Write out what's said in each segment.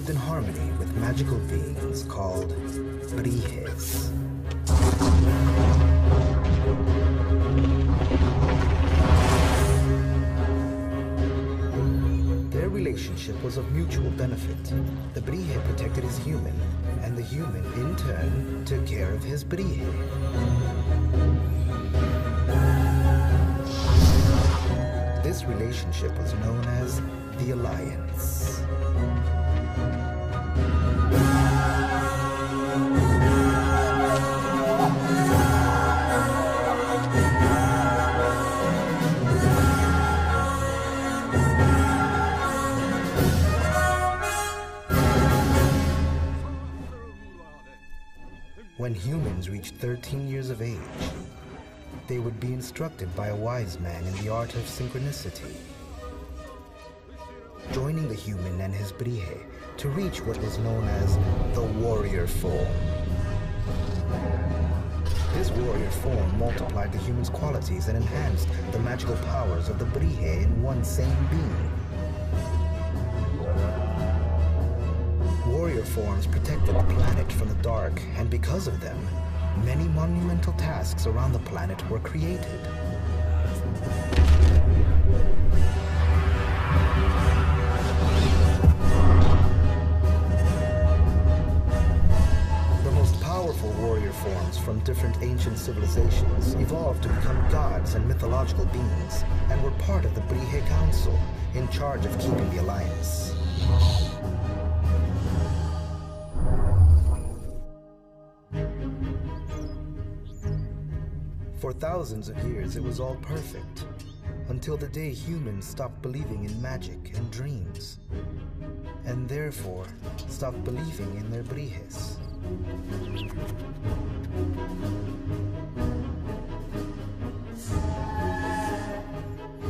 lived in harmony with magical beings called Brijes. Their relationship was of mutual benefit. The Brije protected his human, and the human, in turn, took care of his Brije. This relationship was known as the Alliance. Humans reached 13 years of age, they would be instructed by a wise man in the art of synchronicity, joining the human and his Brije to reach what was known as the warrior form. This warrior form multiplied the human's qualities and enhanced the magical powers of the Brije in one same being. Warrior forms protected the planet from the dark, and because of them, many monumental tasks around the planet were created. The most powerful warrior forms from different ancient civilizations evolved to become gods and mythological beings, and were part of the Brije Council, in charge of keeping the Alliance. For thousands of years, it was all perfect. Until the day humans stopped believing in magic and dreams. And therefore, stopped believing in their brijes.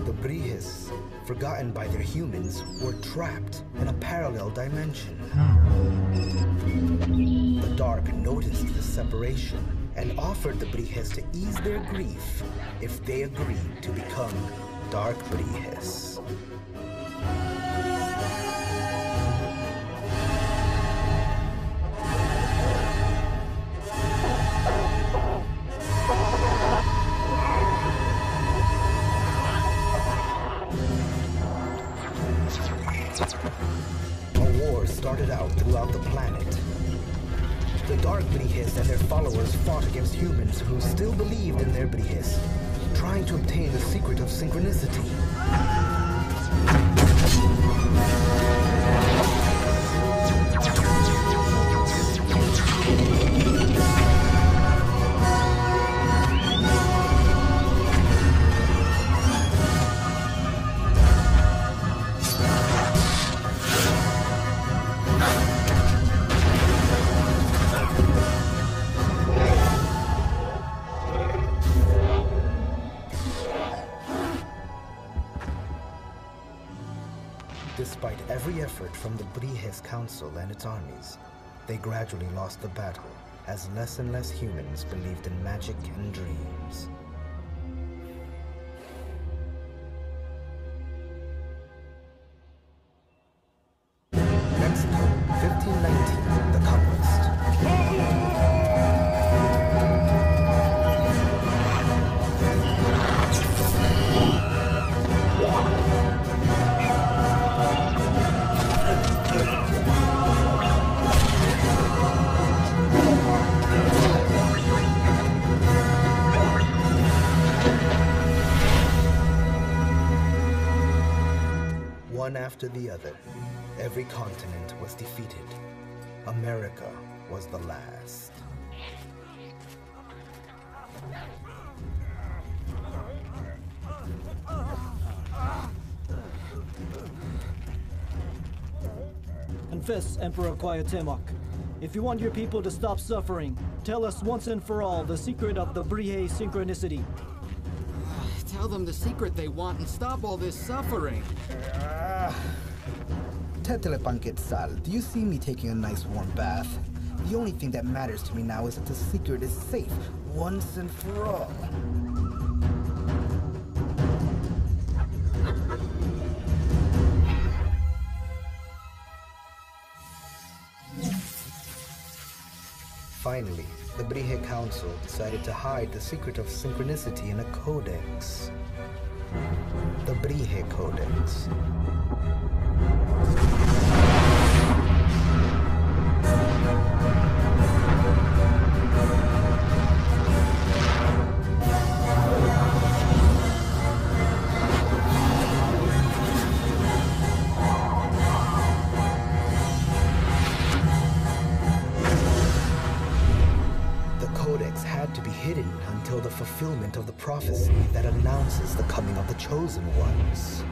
The brijes, forgotten by their humans, were trapped in a parallel dimension. The Dark noticed the separation and offered the Brijes to ease their grief if they agreed to become Dark Brijes. Fought against humans who still believed in their Brijes, trying to obtain the secret of synchronicity. Council and its armies, they gradually lost the battle as less and less humans believed in magic and dreams. After the other, every continent was defeated. America was the last. Confess, Emperor Cuauhtémoc. If you want your people to stop suffering, tell us once and for all the secret of the Brije synchronicity. Tell them the secret they want and stop all this suffering. Tetlepanquetzal, do you see me taking a nice warm bath? The only thing that matters to me now is that the secret is safe once and for all. Finally, the Brije Council decided to hide the secret of synchronicity in a codex. The Brije Codex. The Codex had to be hidden until the fulfillment of the prophecy that announces the coming of the Chosen Ones.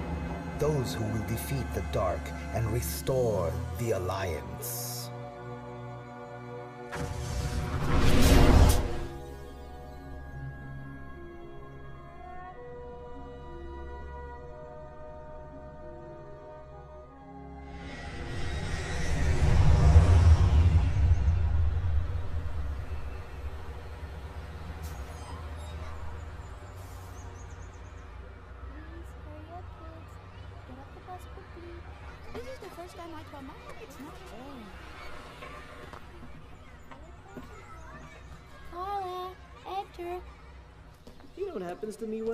Those who will defeat the Dark and restore the Alliance.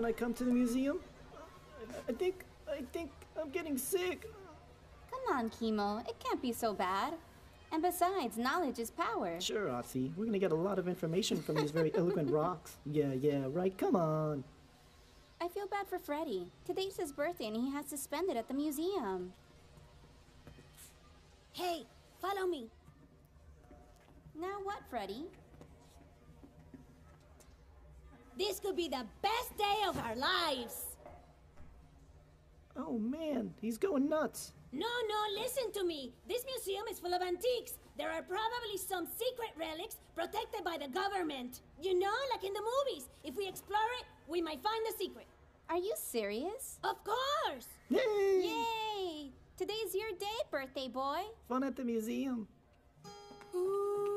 When I come to the museum? I, I think, I think I'm getting sick. Come on, Chemo. It can't be so bad. And besides, knowledge is power. Sure, Otzi. We're gonna get a lot of information from these very eloquent rocks. Yeah, yeah, right. Come on. I feel bad for Freddy. Today's his birthday and he has to spend it at the museum. Hey, follow me. Now what, Freddy? This could be the best day of our lives. Oh man, he's going nuts. No, no, listen to me. This museum is full of antiques. There are probably some secret relics protected by the government. You know, like in the movies. If we explore it, we might find the secret. Are you serious? Of course! Yay! Yay! Today's your day, birthday boy. Fun at the museum. Are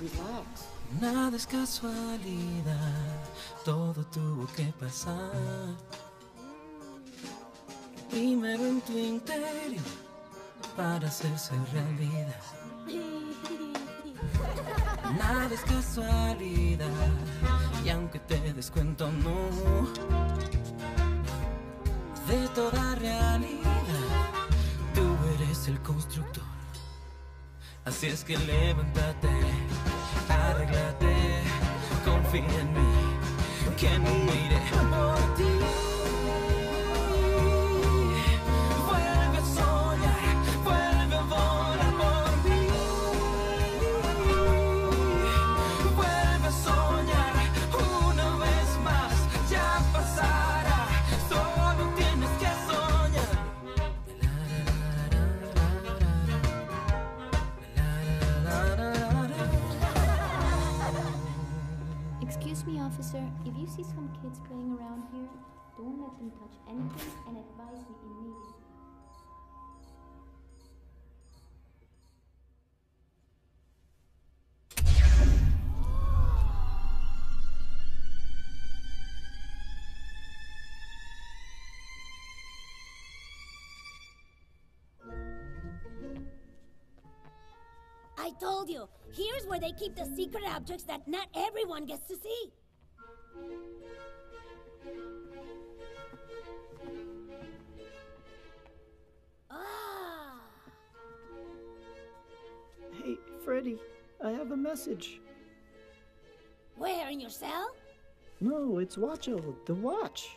Relax. Nada es casualidad, todo tuvo que pasar. Primero en tu interior, para hacerse realidad. Nada es casualidad, y aunque te des cuenta o no, de toda realidad, Así es que levántate, arréglate, confía en mí, que no iré por ti. See some kids playing around here, don't let them touch anything and advise me immediately. I told you, here's where they keep the secret objects that not everyone gets to see. Ah, Hey, Freddy, I have a message. where in your cell? No, it's Watcho, the watch.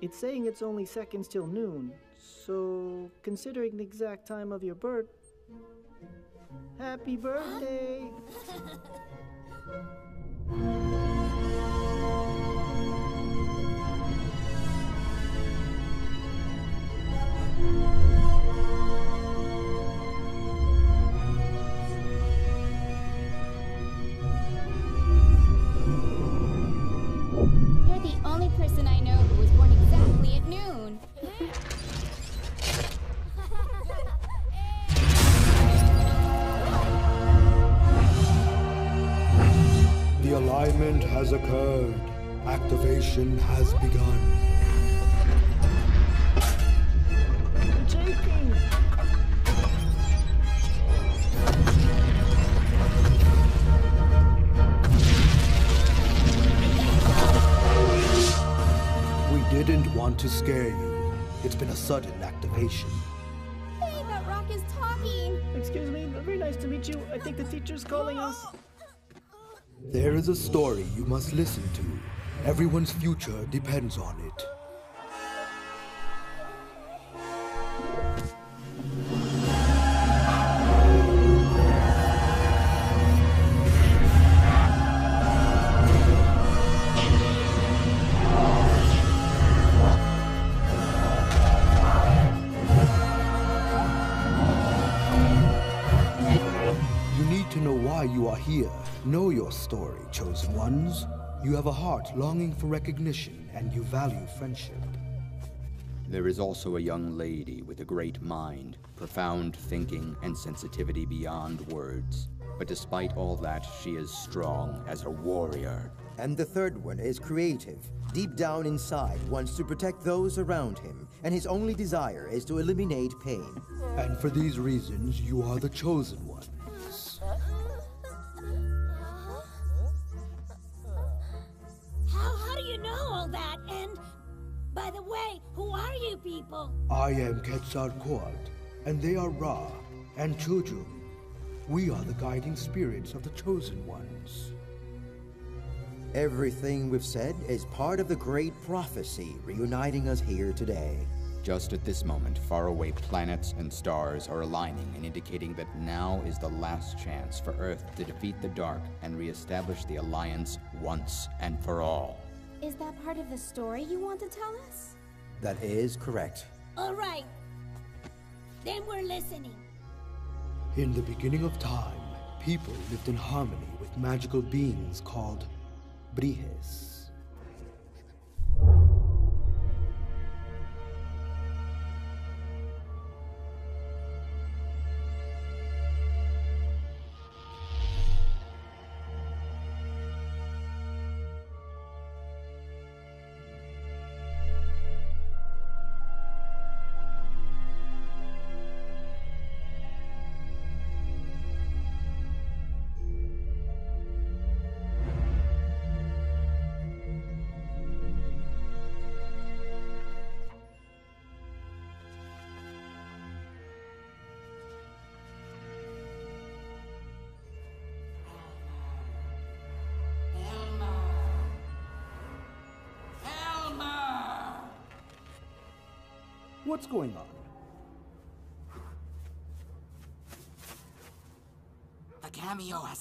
It's saying it's only seconds till noon. So, considering the exact time of your birth. Happy birthday! has has occurred. Activation has begun. JP! We didn't want to scare you. It's been a sudden activation. Hey, that rock is talking. Excuse me, very nice to meet you. I think the teacher's calling us. There is a story you must listen to. Everyone's future depends on it. Your story, chosen ones. You have a heart longing for recognition, and you value friendship. There is also a young lady with a great mind, profound thinking, and sensitivity beyond words. But despite all that, she is strong as a warrior. And the third one is creative. Deep down inside, wants to protect those around him, and his only desire is to eliminate pain. And for these reasons, you are the chosen ones. Know all that? And by the way, who are you people? I am Quetzalcoatl, and they are Ra and Chujum. We are the guiding spirits of the chosen ones. Everything we've said is part of the great prophecy reuniting us here today. Just at this moment, faraway planets and stars are aligning and indicating that now is the last chance for Earth to defeat the Dark and reestablish the Alliance once and for all. Is that part of the story you want to tell us? That is correct. All right. Then we're listening. In the beginning of time, people lived in harmony with magical beings called Brijes.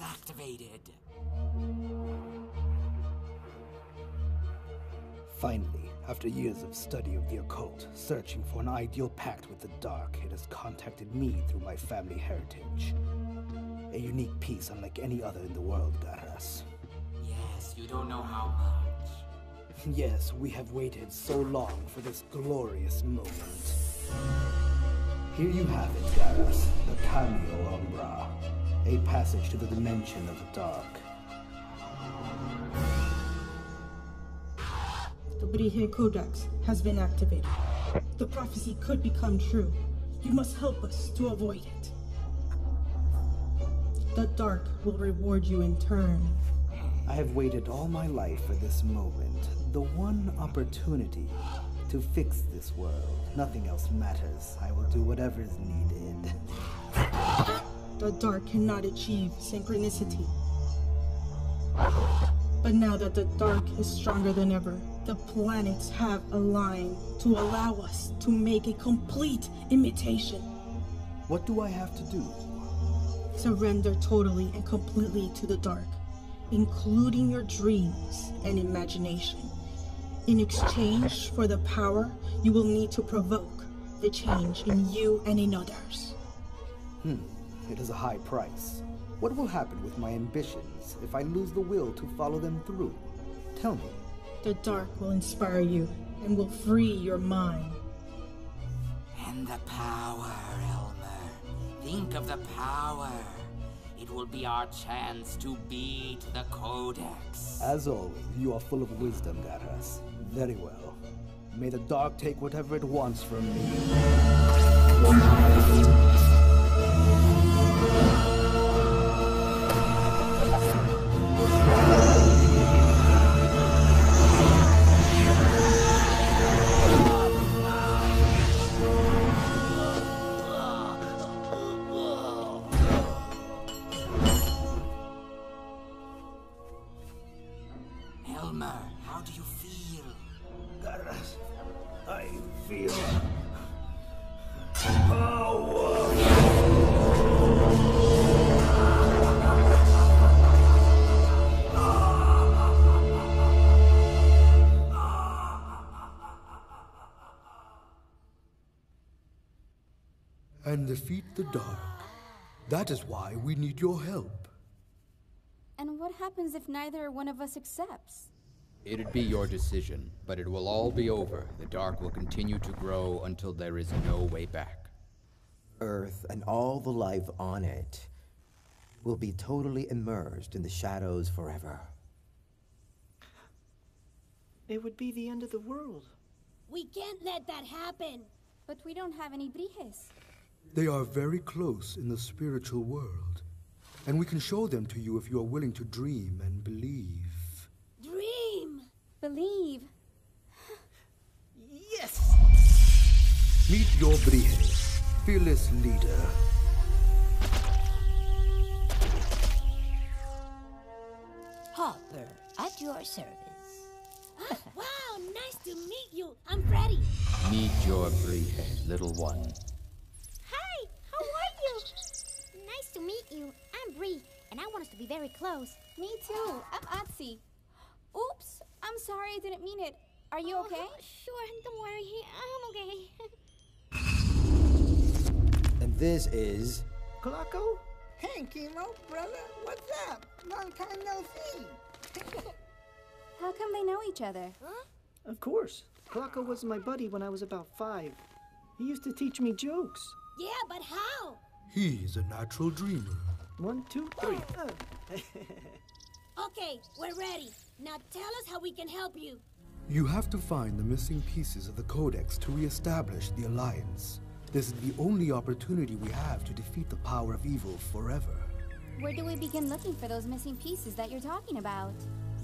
Activated. Finally, after years of study of the occult, searching for an ideal pact with the dark, it has contacted me through my family heritage. A unique piece unlike any other in the world, Garras. Yes, you don't know how much. Yes, we have waited so long for this glorious moment. Here you have it, Garras, the Cameo Umbra, a passage to the dimension of the dark. The Brije Codex has been activated. The prophecy could become true. You must help us to avoid it. The dark will reward you in turn. I have waited all my life for this moment, the one opportunity to fix this world. Nothing else matters. I will do whatever is needed. The dark cannot achieve synchronicity. But now that the dark is stronger than ever, the planets have aligned to allow us to make a complete imitation. What do I have to do? Surrender totally and completely to the dark, including your dreams and imagination. In exchange for the power, you will need to provoke the change in you and in others. Hmm, it is a high price. What will happen with my ambitions if I lose the will to follow them through? Tell me. The dark will inspire you and will free your mind. And the power, Elmer. Think of the power. It will be our chance to beat the Codex. As always, you are full of wisdom, Garras. Very well. May the dark take whatever it wants from me. Defeat the dark. That is why we need your help. And what happens if neither one of us accepts? It'd be your decision, but it will all be over. The dark will continue to grow until there is no way back. Earth and all the life on it will be totally immersed in the shadows forever. It would be the end of the world. We can't let that happen. But we don't have any brijes. They are very close in the spiritual world, and we can show them to you if you are willing to dream and believe. Dream! Believe. Yes! Meet your Brije, fearless leader. Hopper, at your service. wow, nice to meet you. I'm Freddy. Meet your Brije, little one. To meet you. I'm Bree, and I want us to be very close. Me too. I'm Otzi. Oops, I'm sorry, I didn't mean it. Are you oh, okay? Sure, don't worry. I'm okay. And this is Clocko? Hey, Kimo, brother, what's up? Long time no see. How come they know each other? Huh? Of course. Clocko was my buddy when I was about five. He used to teach me jokes. Yeah, but how? He is a natural dreamer. One, two, three. Okay, we're ready. Now tell us how we can help you. You have to find the missing pieces of the Codex to reestablish the Alliance. This is the only opportunity we have to defeat the power of evil forever. Where do we begin looking for those missing pieces that you're talking about?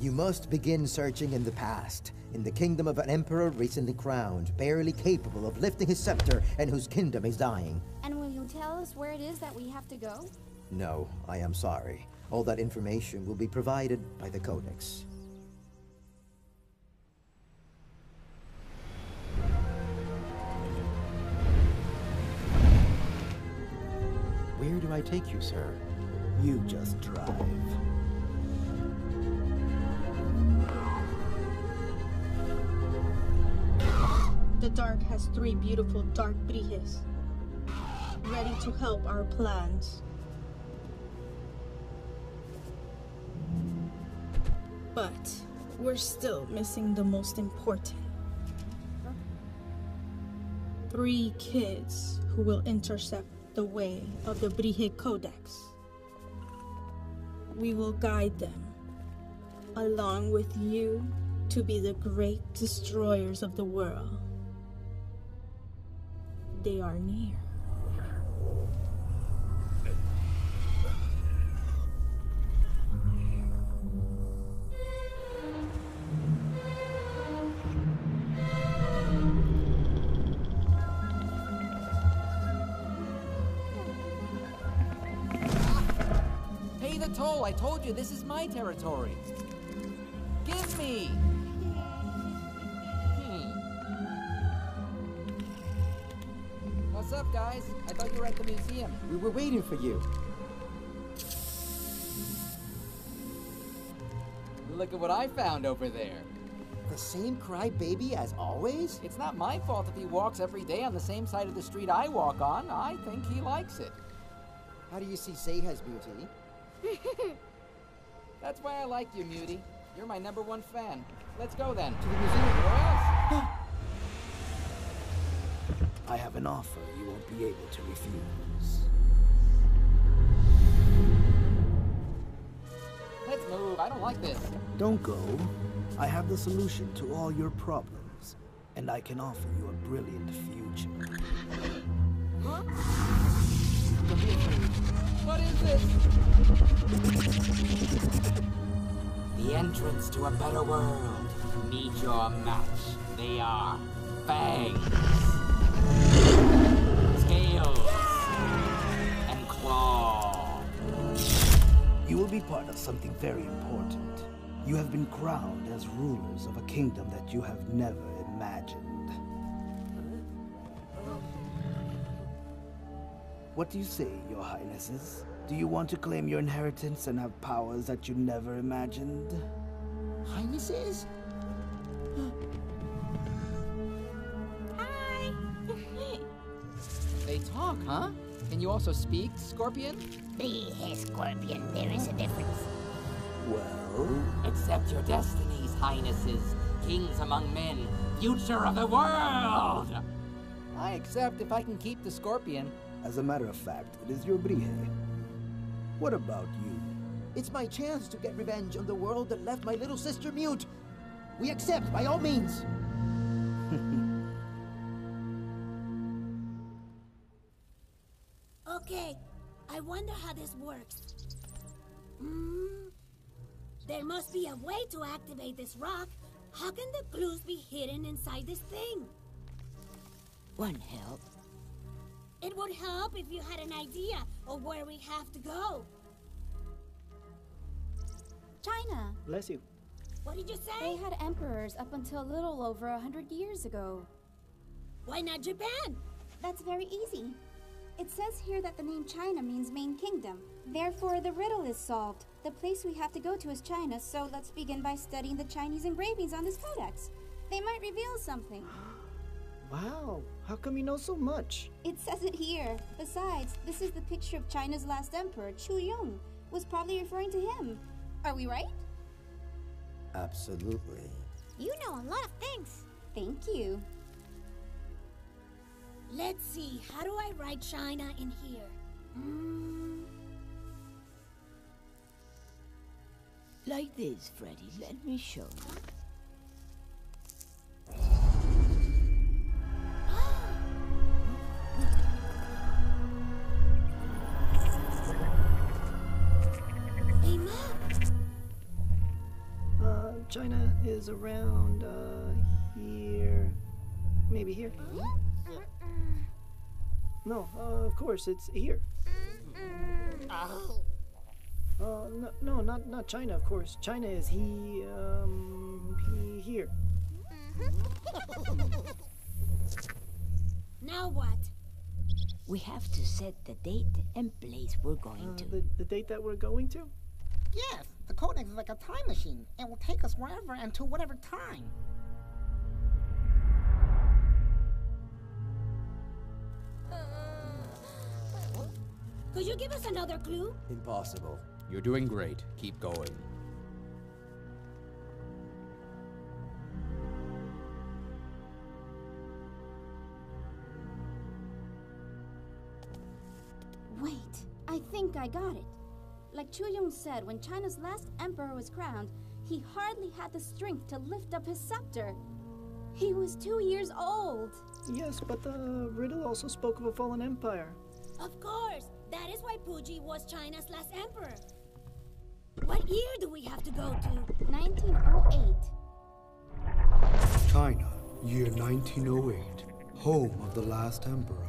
You must begin searching in the past, in the kingdom of an emperor recently crowned, barely capable of lifting his scepter, and whose kingdom is dying. And will you tell us where it is that we have to go? No, I am sorry. All that information will be provided by the Codex. Where do I take you, sir? You just drive. The Dark has three beautiful dark brijes, ready to help our plans. But we're still missing the most important. Three kids who will intercept the way of the Brije Codex. We will guide them, along with you, to be the great destroyers of the world. They are near. Pay the toll. I told you this is my territory. Give me. Guys? I thought you were at the museum. We were waiting for you. Look at what I found over there. The same crybaby as always? It's not my fault if he walks every day on the same side of the street I walk on. I think he likes it. How do you see Seiha's beauty? That's why I like you, Muty. You're my number one fan. Let's go then. To the museum. I have an offer you won't be able to refuse. Let's move. I don't like this. Don't go. I have the solution to all your problems, and I can offer you a brilliant future. Huh? What is this? The entrance to a better world. Meet your match. They are fangs, scales, and claws. You will be part of something very important. You have been crowned as rulers of a kingdom that you have never imagined. What do you say, your highnesses? Do you want to claim your inheritance and have powers that you never imagined? Highnesses? They talk, huh? Can you also speak, Scorpion? Be his Scorpion, there is a difference. Well? Accept your destinies, highnesses, kings among men, future of the world! I accept if I can keep the Scorpion. As a matter of fact, it is your Brije. What about you? It's my chance to get revenge on the world that left my little sister mute. We accept, by all means. wonder how this works. Hmm. There must be a way to activate this rock. How can the clues be hidden inside this thing? One help. It would help if you had an idea of where we have to go. China. Bless you. What did you say? They had emperors up until a little over a hundred years ago. Why not Japan? That's very easy. It says here that the name China means main kingdom. Therefore, the riddle is solved. The place we have to go to is China, so let's begin by studying the Chinese engravings on this codex. They might reveal something. Wow, how come you know so much? It says it here. Besides, this is the picture of China's last emperor, Chu Yong. Was probably referring to him. Are we right? Absolutely. You know a lot of things. Thank you. Let's see, how do I write China in here? Mm, Like this, Freddy. Let me show you. map. Uh, China is around, uh, here. Maybe here? No, uh, of course, it's here. Oh. Uh, no, no, not not China, of course. China is he, um, he here. Now what? We have to set the date and place we're going Uh, to. the, the date that we're going to? Yes, the codex is like a time machine. It will take us wherever and to whatever time. Could you give us another clue? Impossible. You're doing great. Keep going. Wait, I think I got it. Like Chu Yong said, when China's last emperor was crowned, he hardly had the strength to lift up his scepter. He was two years old. Yes, but the riddle also spoke of a fallen empire. Of course. That is why Puyi was China's last emperor. What year do we have to go to? 1908. China, year 1908, home of the last emperor.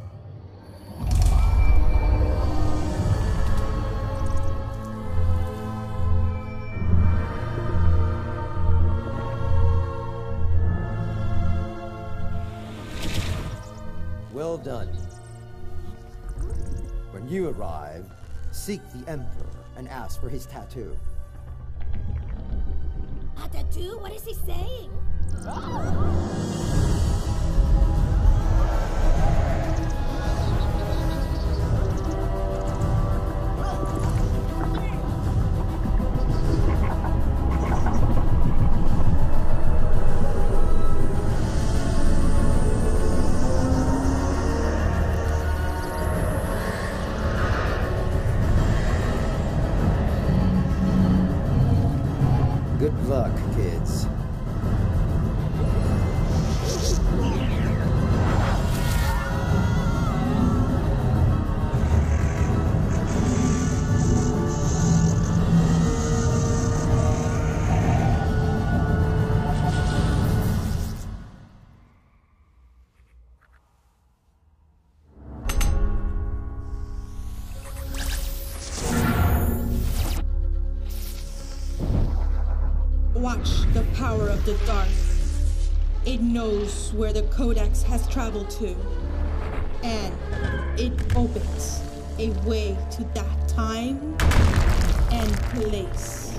Seek the Emperor and ask for his tattoo. A tattoo? What is he saying? Power of the dark. It knows where the Codex has traveled to, and it opens a way to that time and place.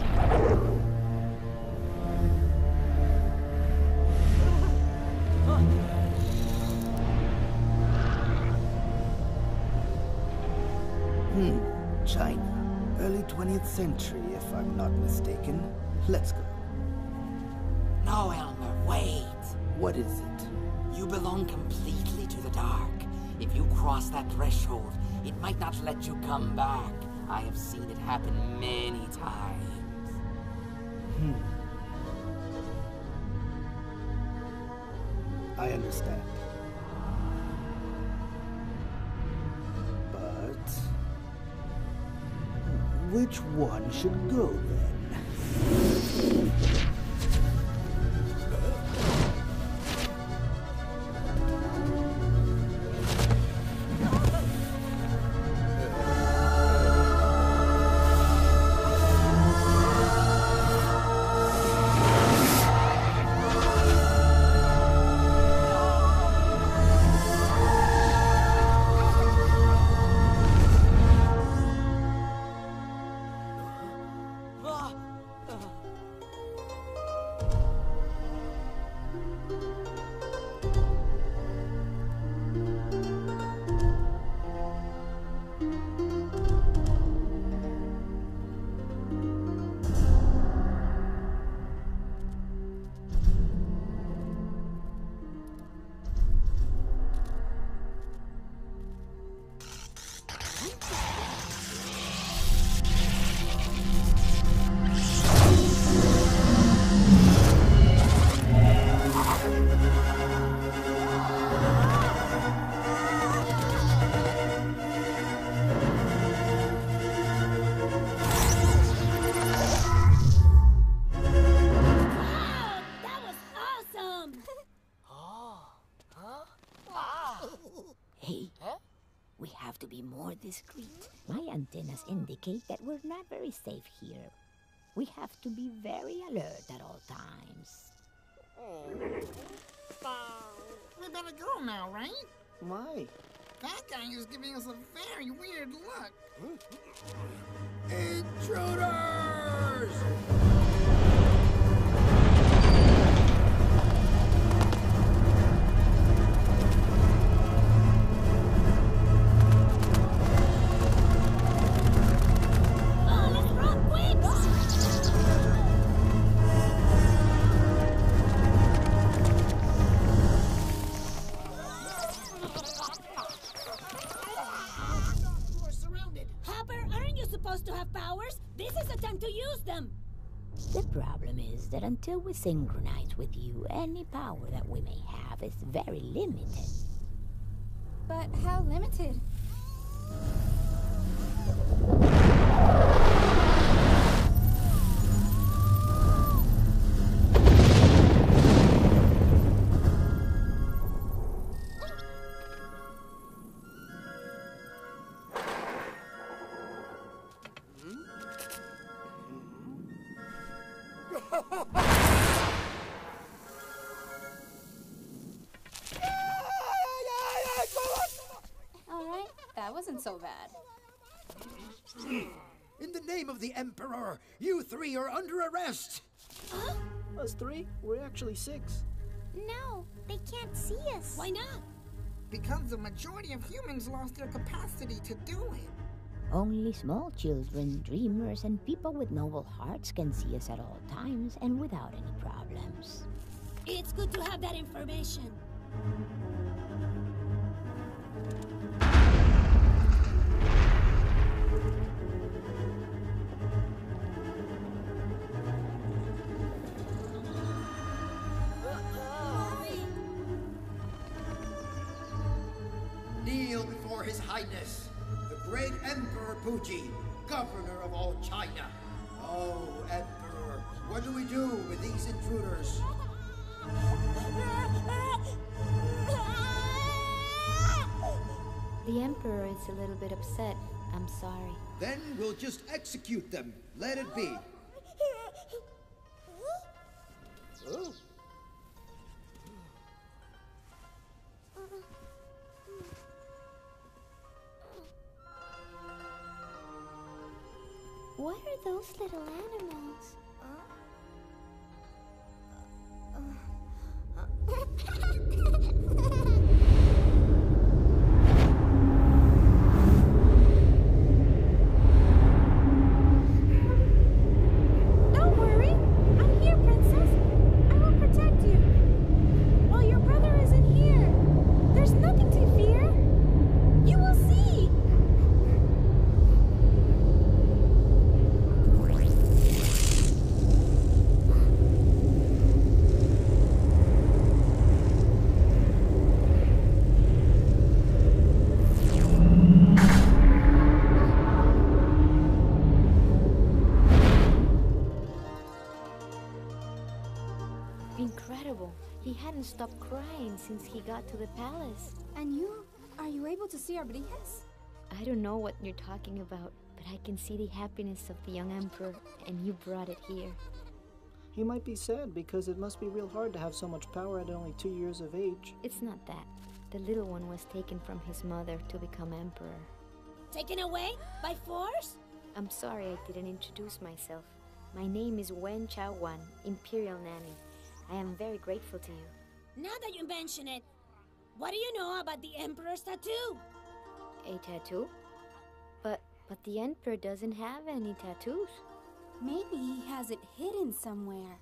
Hmm, China. Early 20th century, if I'm not mistaken. Let's go. What is it? You belong completely to the dark. If you cross that threshold, it might not let you come back. I have seen it happen many times. Hmm. I understand. But. Which one should go then? Discreet. My antennas indicate that we're not very safe here. We have to be very alert at all times. oh We better go now, right? Why? That guy is giving us a very weird look. Mm-hmm. Intruders! To use them. The problem is that until we synchronize with you, any power that we may have is very limited. But how limited? So bad. In the name of the Emperor, you three are under arrest! Us three? We're actually six. No, they can't see us. Why not? Because the majority of humans lost their capacity to do it. Only small children, dreamers, and people with noble hearts can see us at all times and without any problems. It's good to have that information. Elliot's a little bit upset. I'm sorry. Then we'll just execute them. Let it be. What are those little animals? Stopped crying since he got to the palace. And you? Are you able to see our Brijes? I don't know what you're talking about, but I can see the happiness of the young emperor, and you brought it here. He might be sad because it must be real hard to have so much power at only two years of age. It's not that. The little one was taken from his mother to become emperor. Taken away? By force? I'm sorry I didn't introduce myself. My name is Wen Chao Wan, Imperial Nanny. I am very grateful to you. Now that you mention it, what do you know about the Emperor's tattoo? A tattoo? But but the emperor doesn't have any tattoos. Maybe he has it hidden somewhere.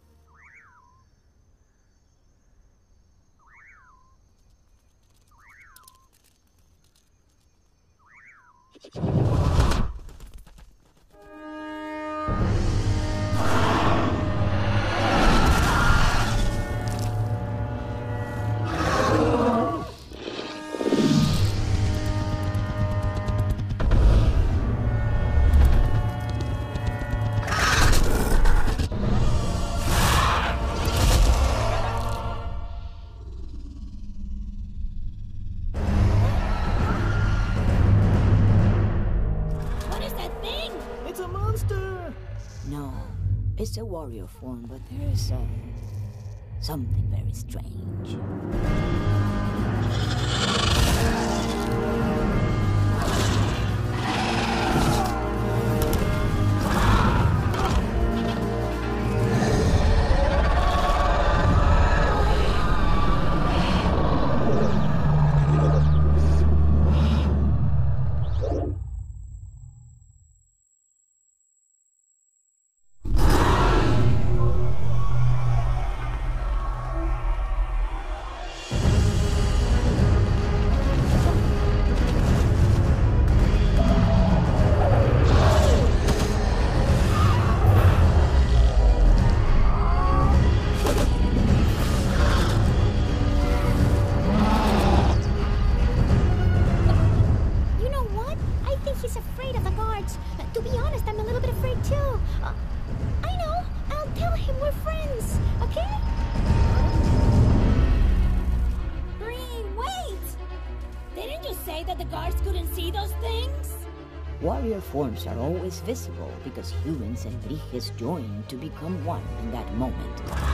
Warrior form, but there is uh, something very strange. Forms are always visible because humans and Brijes join to become one in that moment.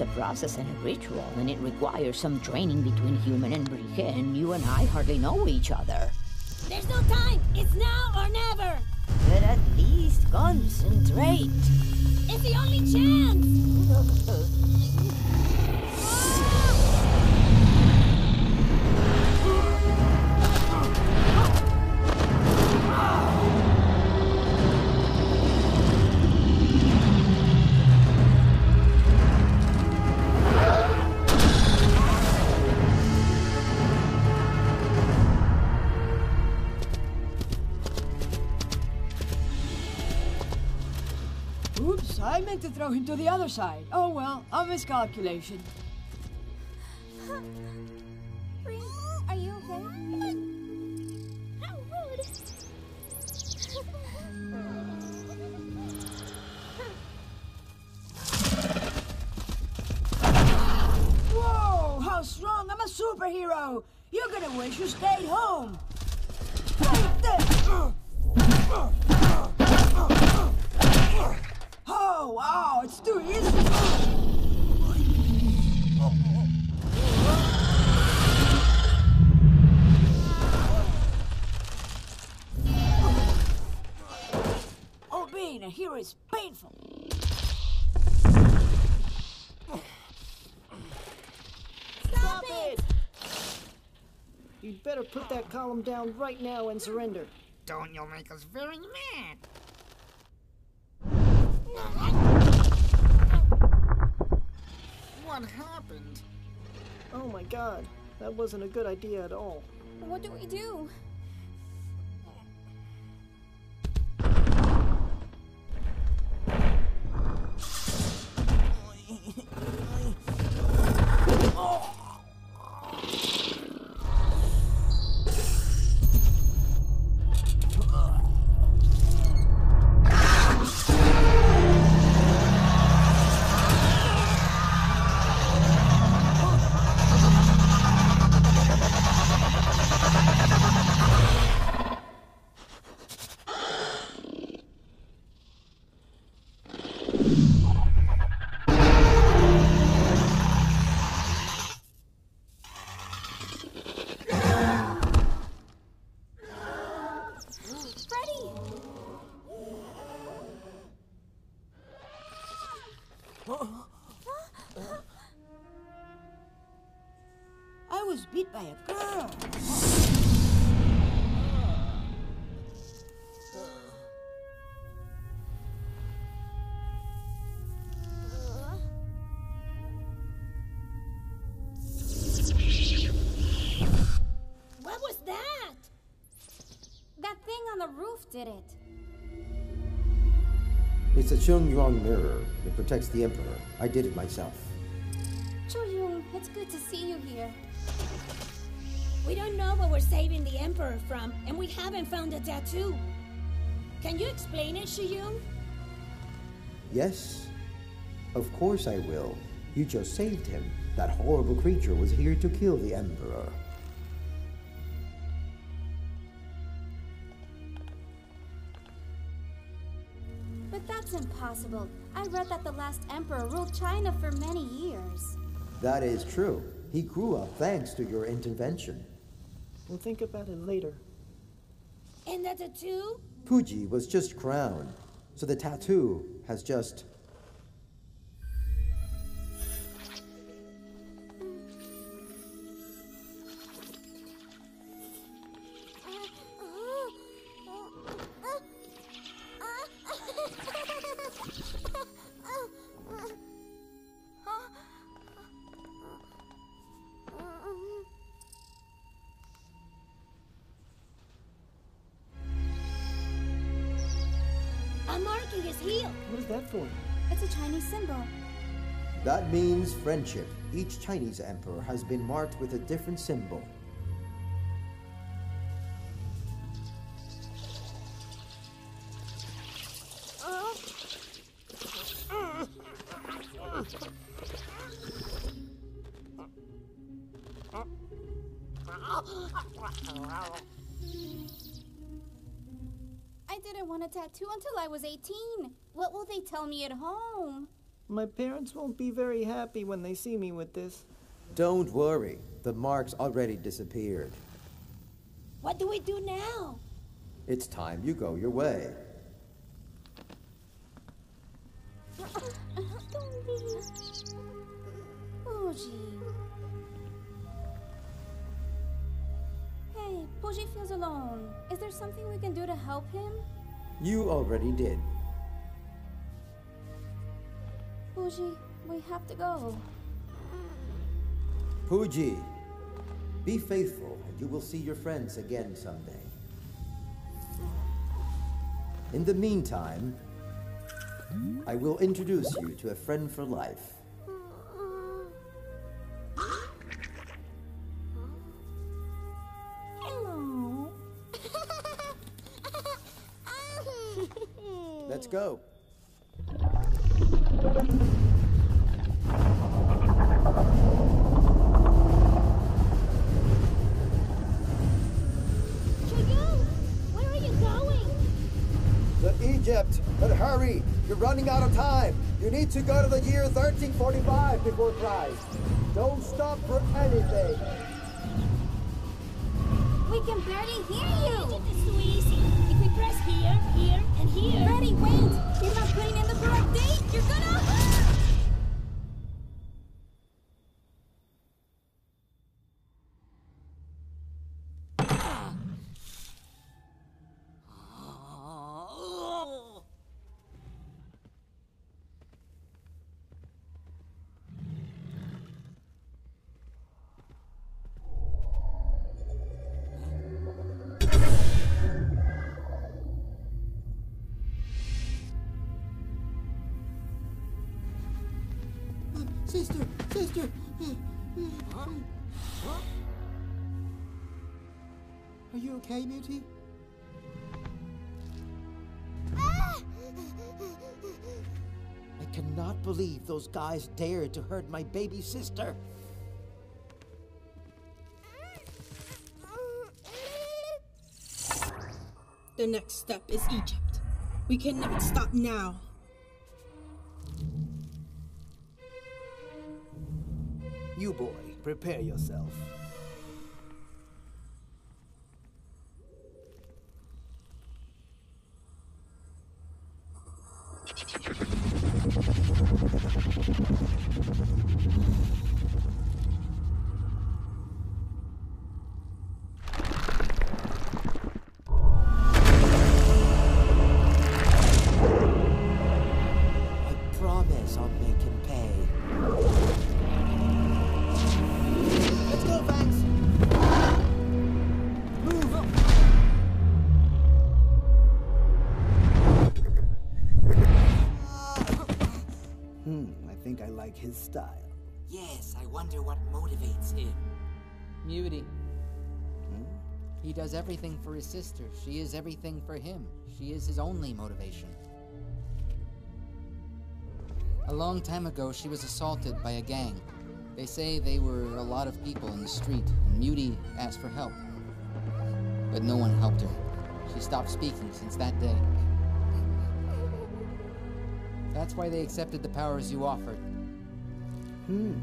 A process and a ritual, and it requires some training between human and Brije, and you and I hardly know each other. There's no time. It's now or never. But at least concentrate. It's the only chance. throw him to the other side. Oh well, a miscalculation. Are you okay? How rude! Whoa! How strong! I'm a superhero! You're gonna wish you stayed home! Oh, wow! It's too easy! Oh, being a hero is painful. Stop it! You'd better put that column down right now and surrender. Don't you'll make us very mad. What happened? Oh my god, that wasn't a good idea at all. What do we do? Freddy! Oh, roof did it. It's a Chung Yuan mirror. It protects the Emperor. I did it myself. Choyung, it's good to see you here. We don't know what we're saving the Emperor from, and we haven't found a tattoo. Can you explain it, Shiyun? Yes? Of course I will. You just saved him. That horrible creature was here to kill the Emperor. That's impossible. I read that the last emperor ruled China for many years. That is true. He grew up thanks to your intervention. We'll think about it later. And the tattoo? Puyi was just crowned, so the tattoo has just. Friendship. Each Chinese emperor has been marked with a different symbol. I didn't want a tattoo until I was 18. What will they tell me at home? My parents won't be very happy when they see me with this. Don't worry, the marks already disappeared. What do we do now? It's time you go your way. Oh, Don't leave. Puyi. Hey, Puyi feels alone. Is there something we can do to help him? You already did. Puyi, we have to go. Puyi, be faithful and you will see your friends again someday. In the meantime, I will introduce you to a friend for life. Hello. Let's go. To go to the year 1345 before Christ. Don't stop for anything. We can barely hear you. Egypt is too easy. If we press here, here, and here. Ready, wait! You're not playing in the correct date! You're gonna... okay, Mutie? I cannot believe those guys dared to hurt my baby sister. The next step is Egypt. We cannot stop now. You boy, prepare yourself. He does everything for his sister. She is everything for him. She is his only motivation. A long time ago, she was assaulted by a gang. They say they were a lot of people in the street, and Muty asked for help. But no one helped her. She stopped speaking since that day. That's why they accepted the powers you offered. Hmm,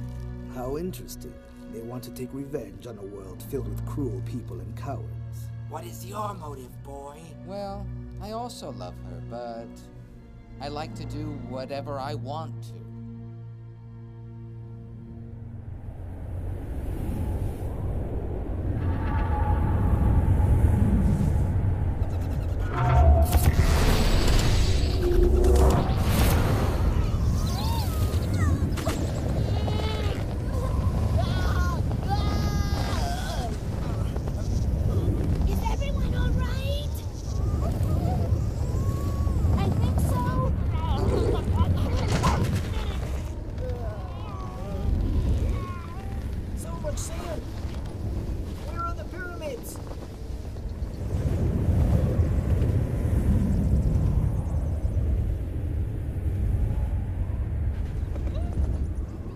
how interesting. They want to take revenge on a world filled with cruel people and cowards. What is your motive, boy? Well, I also love her, but I like to do whatever I want to. Is everyone all right? I think so. So much sand! Where are the pyramids?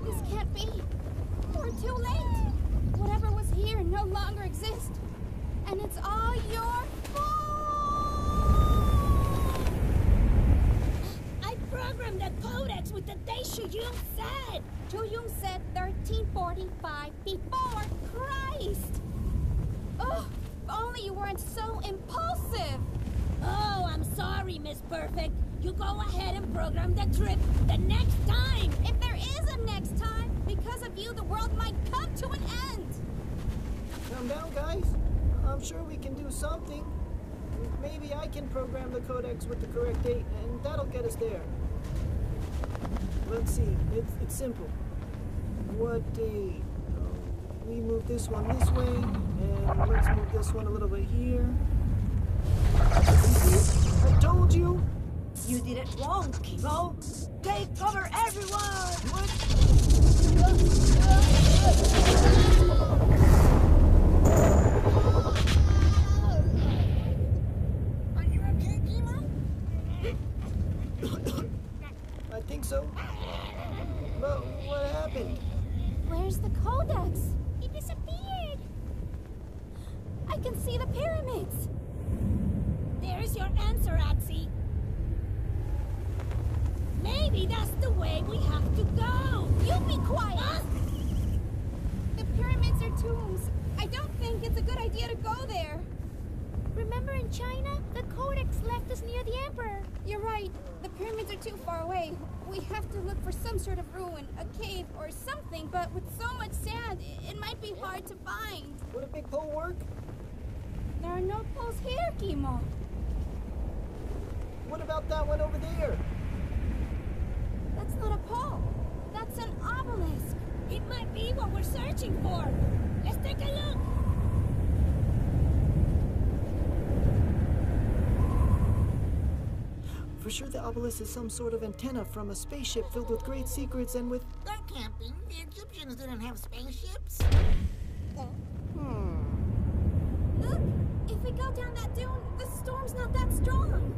This can't be. We're too late. Whatever was here no longer exists. And it's all your I programmed the codex with the day Shuyun said. Chuyung said 1345 before Christ. Oh, if only you weren't so impulsive. Oh, I'm sorry, Miss Perfect. You go ahead and program the trip the next time. If there is a next time, because of you, the world might come to an end. Calm down, guys. I'm sure we can do something. Maybe I can program the codex with the correct date, and that'll get us there. Let's see. It's, it's simple. What date? Uh, we move this one this way, and let's move this one a little bit here. I told you! You did it wrong, Kimo. Take cover, everyone! Are you okay, Kimo? I think so. But what happened? Where's the codex? It disappeared. I can see the pyramids. There's your answer, Atsi. Maybe that's the way we have to go. You be quiet. The pyramids are tombs. I don't think it's a good idea to go there. Remember in China? The codex left us near the Emperor. You're right. The pyramids are too far away. We have to look for some sort of ruin, a cave, or something, but with so much sand, it might be hard to find. Would a big pole work? There are no poles here, Kimo. What about that one over there? That's not a pole. That's an obelisk. It might be what we're searching for. Let's take a look. For obelisk is some sort of antenna from a spaceship filled with great secrets and with... That can't be. The Egyptians didn't have spaceships. Look! If we go down that dune, the storm's not that strong.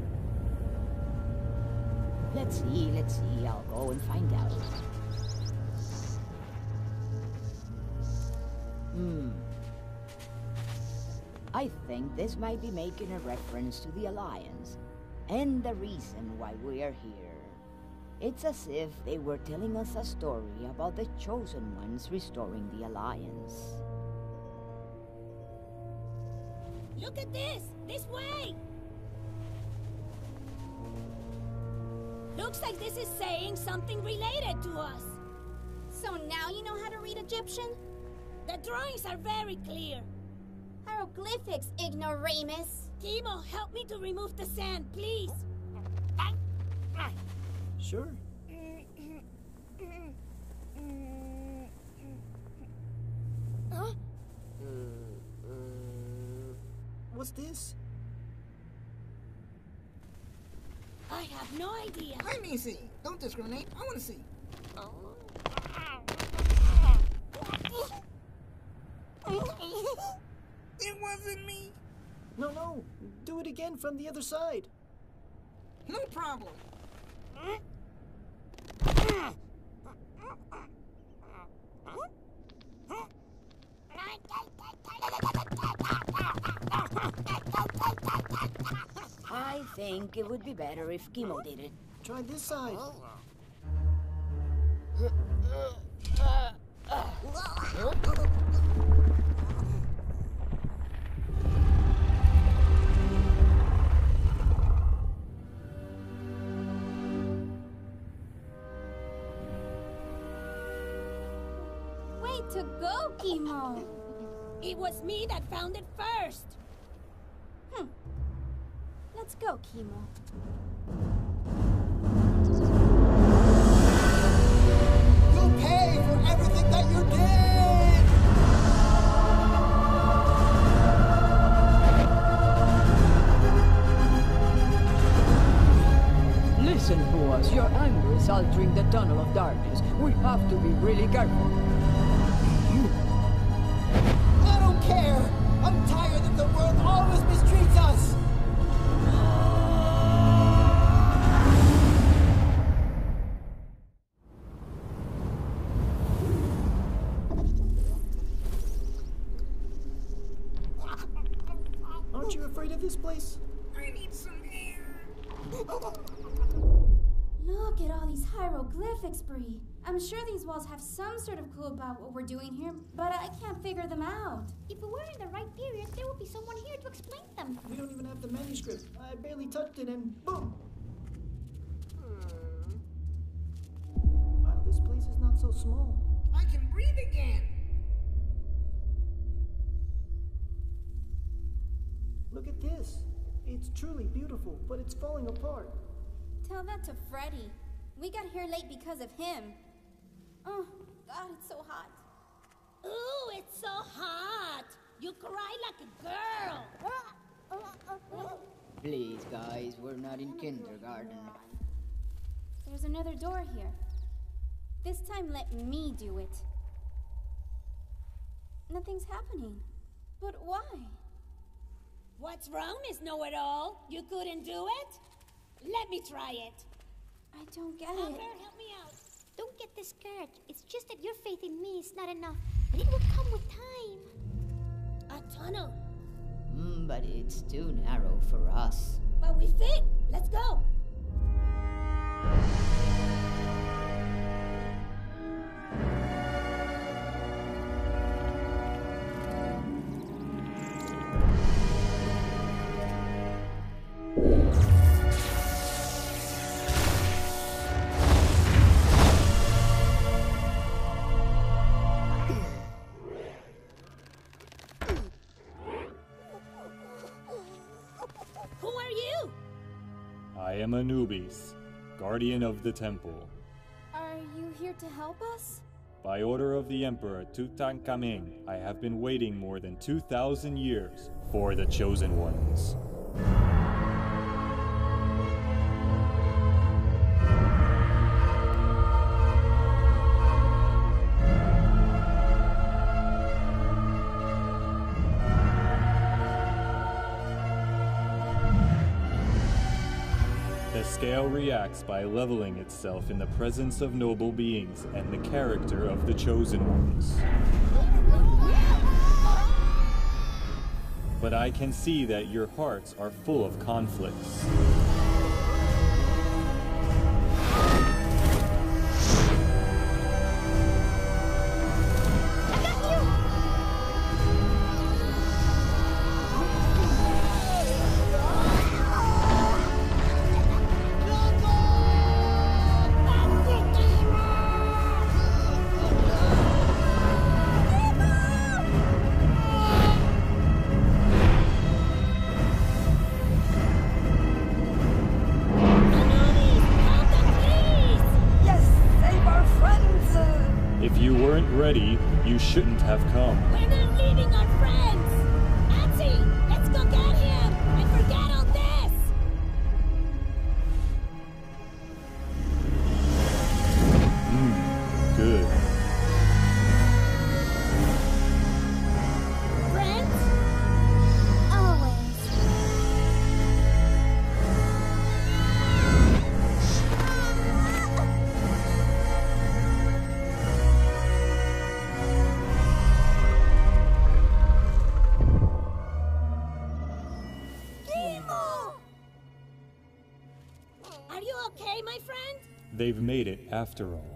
Let's see, let's see. I'll go and find out. Hmm. I think this might be making a reference to the Alliance and the reason why we're here. It's as if they were telling us a story about the Chosen Ones restoring the Alliance. Look at this! This way! Looks like this is saying something related to us. So now you know how to read Egyptian? The drawings are very clear. Hieroglyphics, ignoramus. Kimo, help me to remove the sand, please. Sure. Huh? Uh, uh, what's this? I have no idea. Let me see. Don't discriminate. I want to see. It wasn't me. No, no. Do it again from the other side. No problem. I think it would be better if Kimo did it. Try this side. Oh, found it first. Hmm. Let's go, Kimo. You'll pay for everything that you did! Listen to us. Your anger is altering the tunnel of darkness. We have to be really careful. Clue about what we're doing here, but I can't figure them out. If we were in the right period, there would be someone here to explain them. We don't even have the manuscript. I barely touched it and boom! Wow, this place is not so small. I can breathe again. Look at this. It's truly beautiful, but it's falling apart. Tell that to Freddy. We got here late because of him. Oh, God, it's so hot. Ooh, it's so hot. You cry like a girl. Please, guys, we're not in kindergarten. There's another door here. This time, let me do it. Nothing's happening. But why? What's wrong, Miss Know It All? You couldn't do it? Let me try it. I don't get Amber, it. help me out. Don't get discouraged. It's just that your faith in me is not enough, and it will come with time. A tunnel. Mm, but it's too narrow for us. But we fit. Let's go. Am Anubis, guardian of the temple. Are you here to help us? By order of the Emperor Tutankhamen, I have been waiting more than 2,000 years for the Chosen Ones. Scale reacts by leveling itself in the presence of noble beings and the character of the chosen ones. But I can see that your hearts are full of conflicts. Okay, my friend? They've made it after all.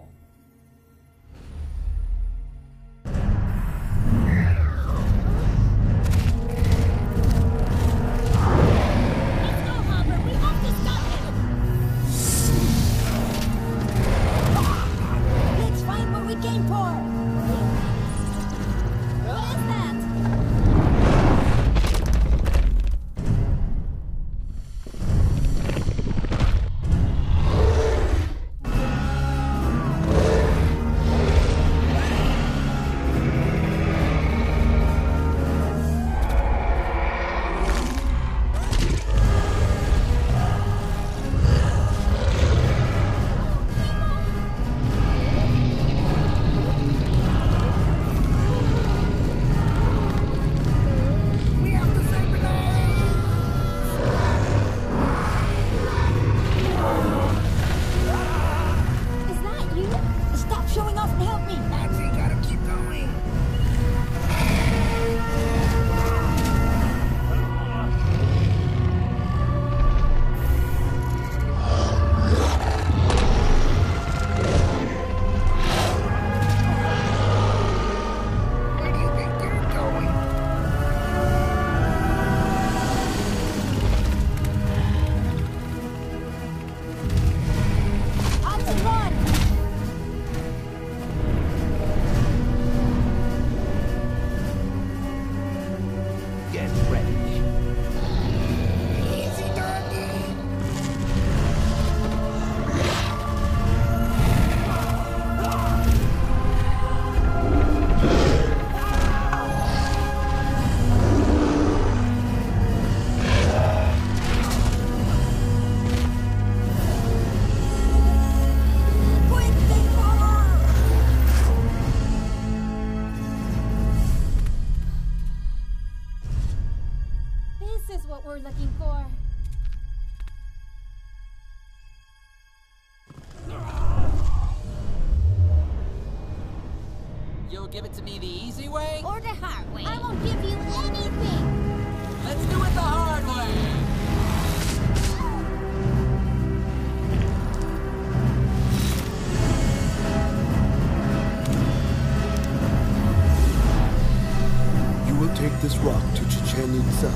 Will take this rock to Chichen Itza.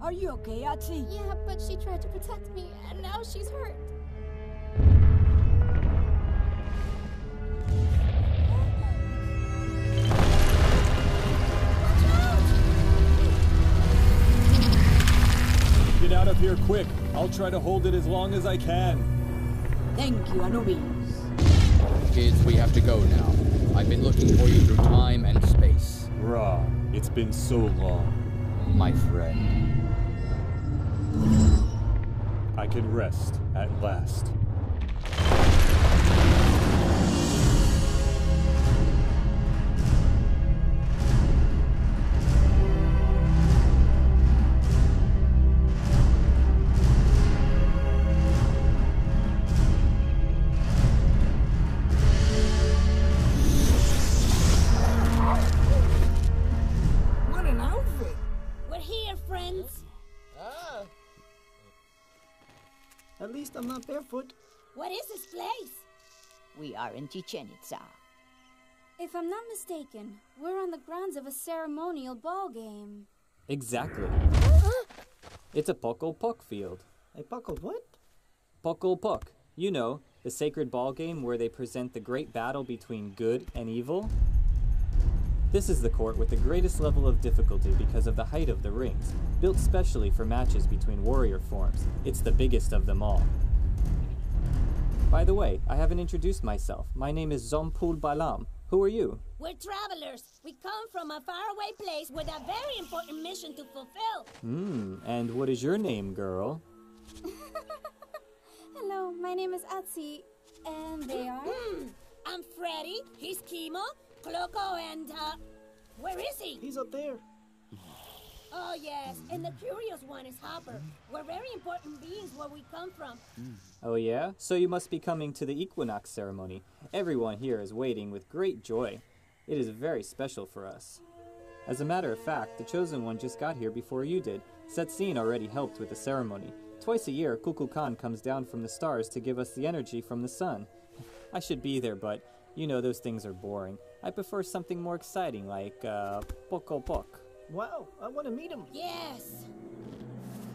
Are you okay, Atsi? Yeah, but she tried to protect me, and now she's hurt. Get out of here quick. I'll try to hold it as long as I can. Thank you, Anubis. Kids, we have to go now. I've been looking for you through time and space. Ra, it's been so long. My friend. I can rest at last. Barefoot. What is this place? We are in Chichen Itza. If I'm not mistaken, we're on the grounds of a ceremonial ball game. Exactly. It's a Pokol Puck field. A Pokol what? Pokol Puck. You know, the sacred ball game where they present the great battle between good and evil. This is the court with the greatest level of difficulty because of the height of the rings, built specially for matches between warrior forms. It's the biggest of them all. By the way, I haven't introduced myself. My name is Zompul Balam. Who are you? We're travelers. We come from a faraway place with a very important mission to fulfill. Hmm, and what is your name, girl? Hello, my name is Atsi, and they are. Hmm. I'm Freddy. He's Kimo, Cloco, and uh, where is he? He's up there. Oh yes, and the mm. curious one is Hopper. Mm. We're very important beings where we come from. Mm. Oh, yeah? So you must be coming to the equinox ceremony. Everyone here is waiting with great joy. It is very special for us. As a matter of fact, the Chosen One just got here before you did. Setsin already helped with the ceremony. Twice a year, Kukulkan comes down from the stars to give us the energy from the sun. I should be there, but you know those things are boring. I prefer something more exciting like, uh, Poko Pok. Wow, I want to meet him. Yes.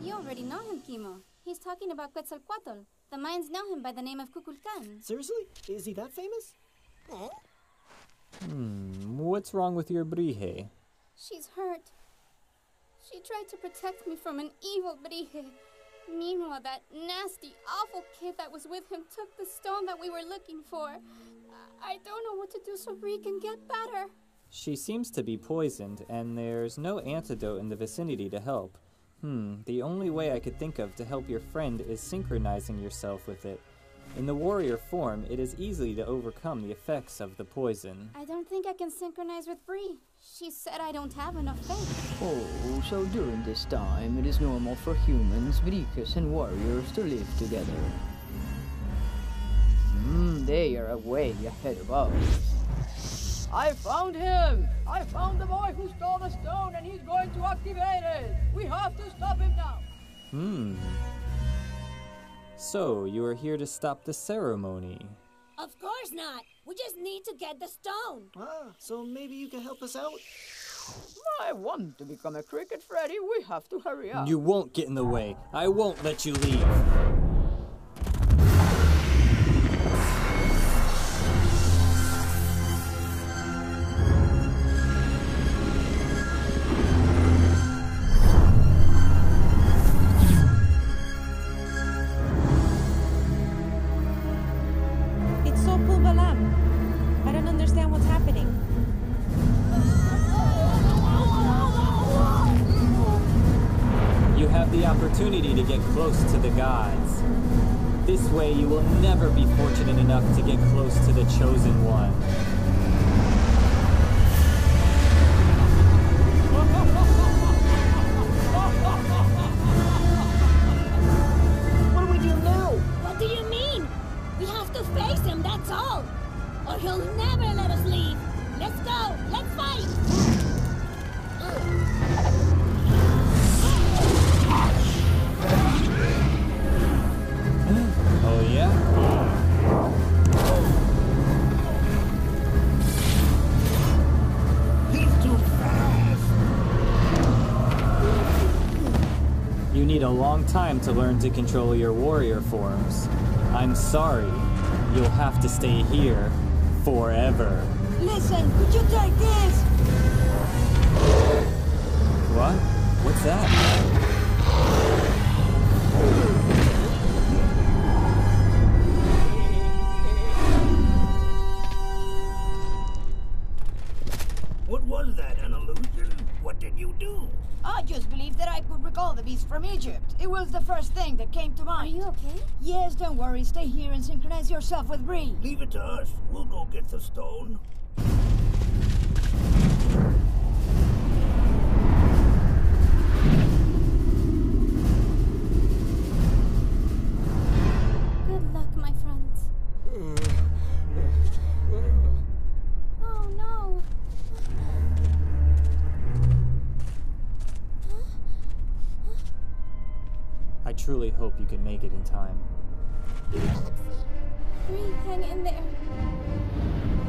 You already know him, Kimo. He's talking about Quetzalcoatl. The Mayans know him by the name of Kukulkan. Seriously? Is he that famous? Hmm, what's wrong with your Brije? She's hurt. She tried to protect me from an evil Brije. Meanwhile, that nasty, awful kid that was with him took the stone that we were looking for. I- I don't know what to do so Bree can get better. She seems to be poisoned, and there's no antidote in the vicinity to help. Hmm, the only way I could think of to help your friend is synchronizing yourself with it. In the warrior form, it is easy to overcome the effects of the poison. I don't think I can synchronize with Bree. She said I don't have enough faith. Oh, so during this time, it is normal for humans, Brikas, and warriors to live together. Hmm, they are way ahead of us. I found him! I found the boy who stole the stone, and he's going to activate it! We have to stop him now! Hmm. So, you are here to stop the ceremony. Of course not. We just need to get the stone. Ah, so maybe you can help us out? I want to become a cricket, Freddy. We have to hurry up. You won't get in the way. I won't let you leave. Time to learn to control your warrior forms. I'm sorry. You'll have to stay here forever. Listen, could you take this? You okay? Yes, don't worry. Stay here and synchronize yourself with Bree. Leave it to us. We'll go get the stone. Truly hope you can make it in time. Hang in there.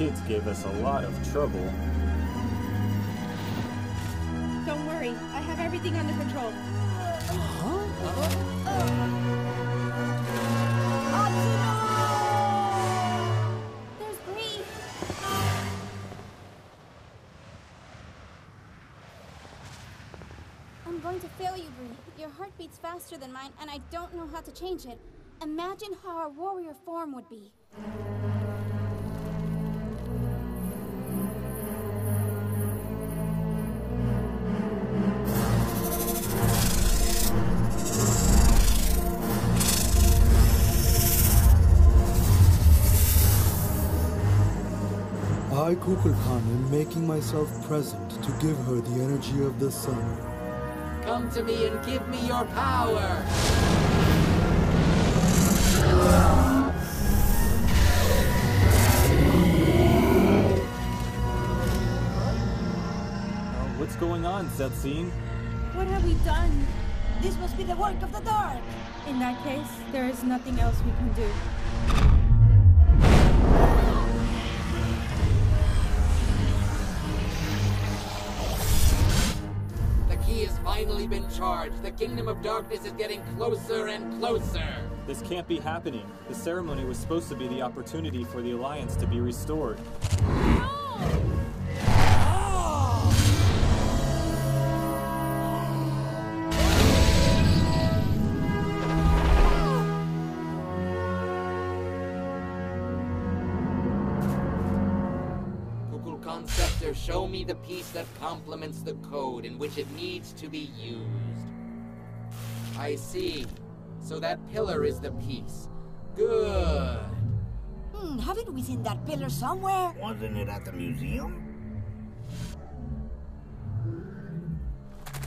Kids gave us a lot of trouble. Don't worry. I have everything under control. There's Bree. I'm going to fail you, Bree. Your heart beats faster than mine, and I don't know how to change it. Imagine how our warrior form would be. I, Kukulkan, am making myself present to give her the energy of the sun. Come to me and give me your power. Uh, what's going on, Zetsine? What have we done? This must be the work of the dark. In that case, there is nothing else we can do. Charged. The Kingdom of Darkness is getting closer and closer. This can't be happening. The ceremony was supposed to be the opportunity for the Alliance to be restored. The piece that complements the code in which it needs to be used. I see. So that pillar is the piece. Good. Hmm, haven't we seen that pillar somewhere. Wasn't it at the museum?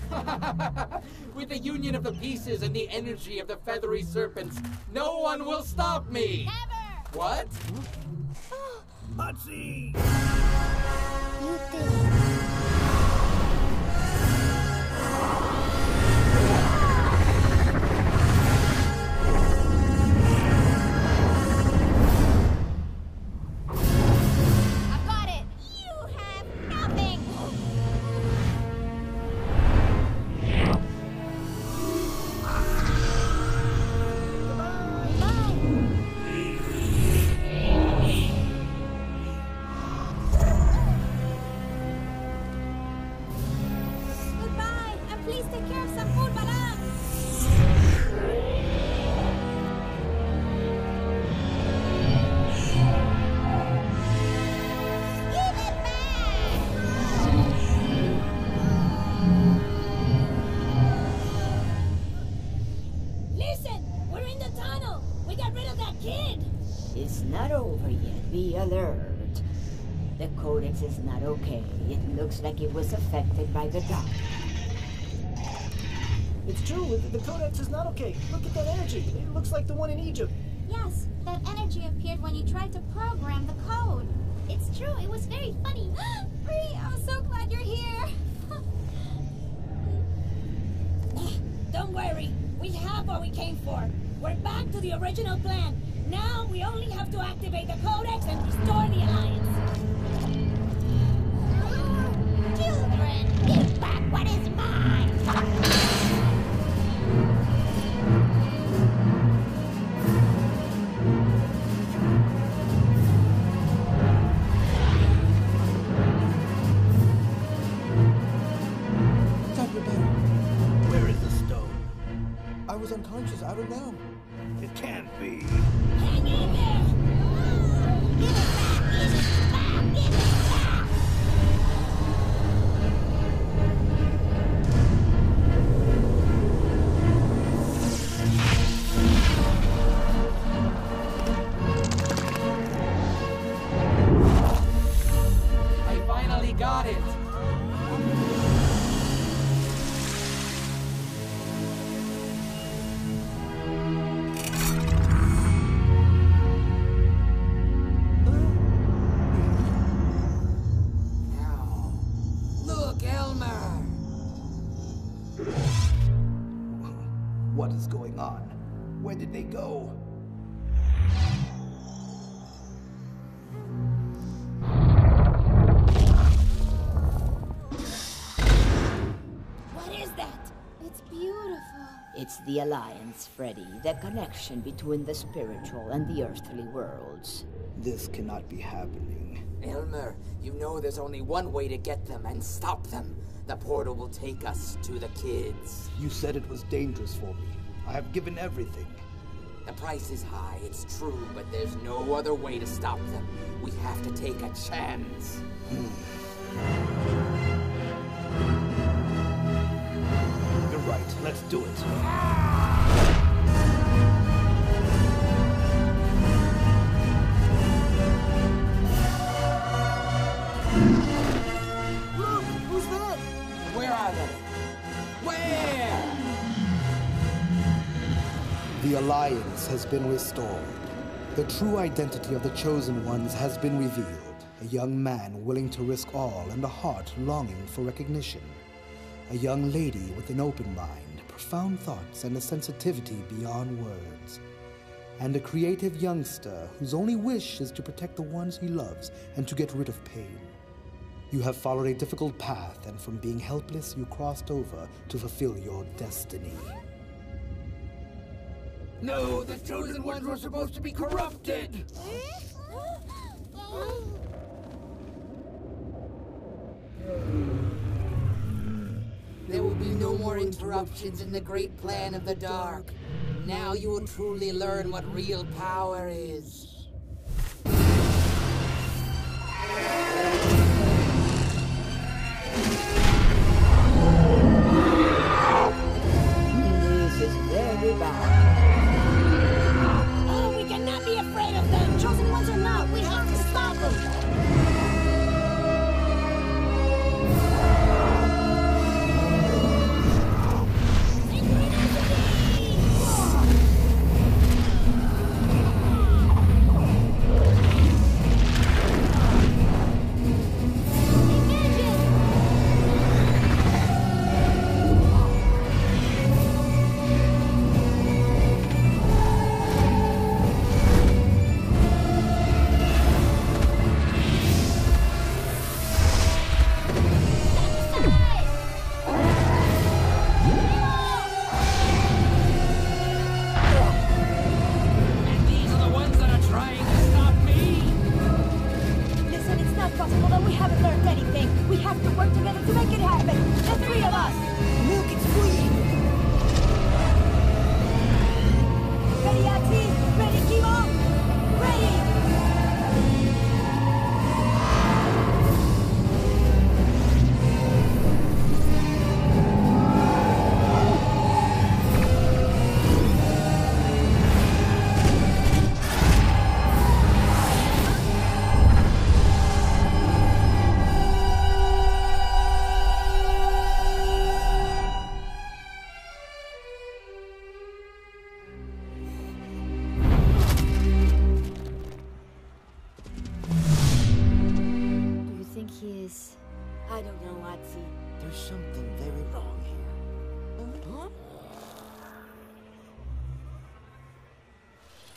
With the union of the pieces and the energy of the feathery serpents, no one will stop me! Never! What? You did. The Codex is not okay. It looks like it was affected by the dark. It's true, the Codex is not okay. Look at that energy. It looks like the one in Egypt. Yes, that energy appeared when you tried to program the code. It's true, it was very funny. Bree, I'm so glad you're here. Don't worry. We have what we came for. We're back to the original plan. Now we only have to activate the Codex and restore the Alliance. I was unconscious. I don't know. The Alliance, Freddy. The connection between the spiritual and the earthly worlds. This cannot be happening. Elmer, you know there's only one way to get them and stop them. The portal will take us to the kids. You said it was dangerous for me. I have given everything. The price is high, it's true, but there's no other way to stop them. We have to take a chance. You're do it. Look, who's that? Where are they? Where? The Alliance has been restored. The true identity of the Chosen Ones has been revealed. A young man willing to risk all and a heart longing for recognition. A young lady with an open mind, profound thoughts, and a sensitivity beyond words. And a creative youngster whose only wish is to protect the ones he loves and to get rid of pain. You have followed a difficult path, and from being helpless, you crossed over to fulfill your destiny. No, the chosen ones were supposed to be corrupted! There will be no more interruptions in the great plan of the dark. Now you will truly learn what real power is. This is very bad. Oh, we cannot be afraid of them. Chosen ones or not, we I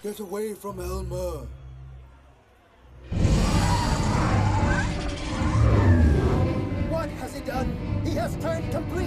Get away from Elmer. What has he done? He has turned completely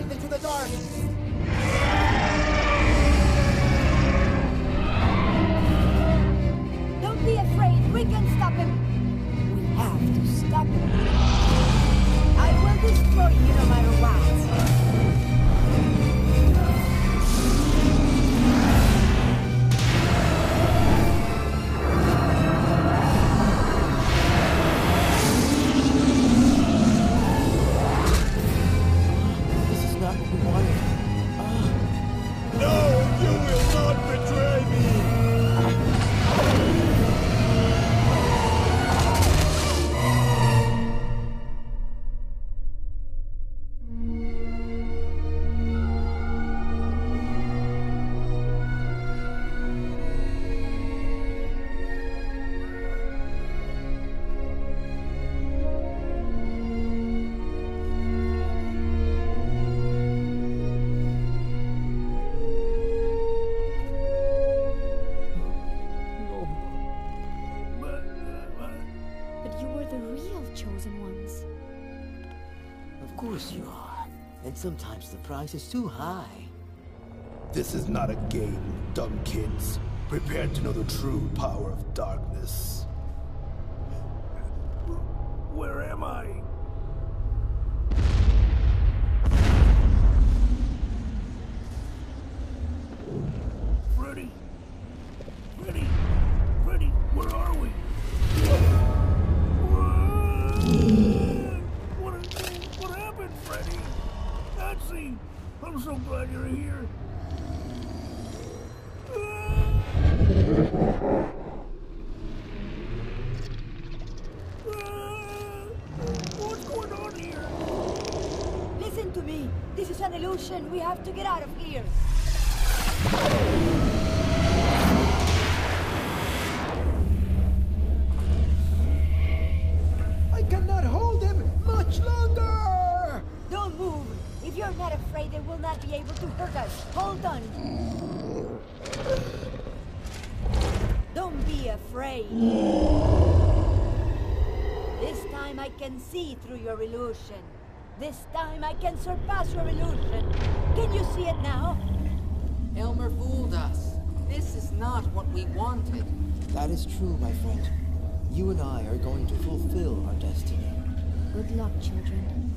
sometimes the price is too high. This is not a game, dumb kids. Prepare to know the true power of darkness. Where am I? Be able to hurt us. Hold on. Don't be afraid. This time I can see through your illusion. This time I can surpass your illusion. Can you see it now? Elmer fooled us. This is not what we wanted. That is true, my friend. You and I are going to fulfill our destiny. Good luck, children.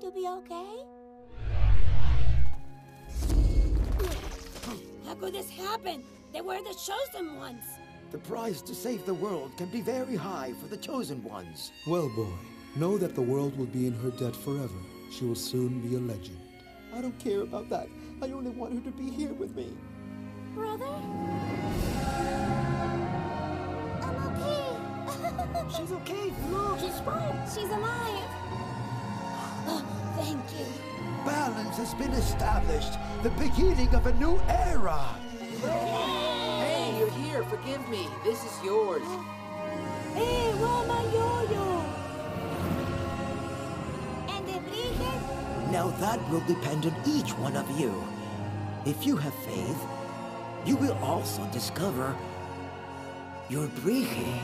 To be okay? How could this happen? They were the chosen ones. The price to save the world can be very high for the chosen ones. Well, boy, know that the world will be in her debt forever. She will soon be a legend. I don't care about that. I only want her to be here with me. Brother? I'm okay. She's okay. Look, she's fine. She's alive. Thank you. Balance has been established. The beginning of a new era. Hey, you're here. Forgive me. This is yours. Hey, where my yo-yo? And the Brije? Now that will depend on each one of you. If you have faith, you will also discover your Brije.